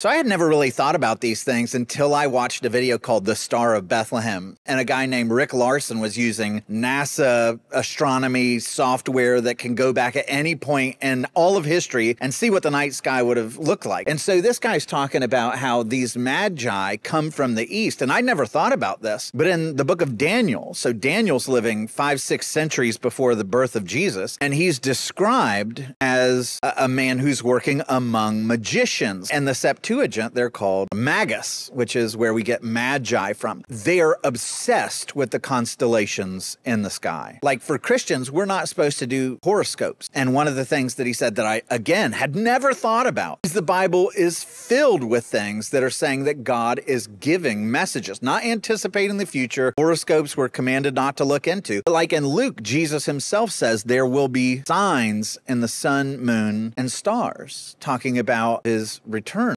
So I had never really thought about these things until I watched a video called The Star of Bethlehem. And a guy named Rick Larson was using NASA astronomy software that can go back at any point in all of history and see what the night sky would have looked like. And so this guy's talking about how these magi come from the east. And I never thought about this. But in the book of Daniel, so Daniel's living five, six centuries before the birth of Jesus, and he's described as a, a man who's working among magicians. And the Septuagint Septuagint, they're called magus, which is where we get magi from. They're obsessed with the constellations in the sky. Like for Christians, we're not supposed to do horoscopes. And one of the things that he said that I, again, had never thought about is the Bible is filled with things that are saying that God is giving messages, not anticipating the future. Horoscopes were commanded not to look into. Like in Luke, Jesus himself says there will be signs in the sun, moon, and stars, talking about his return.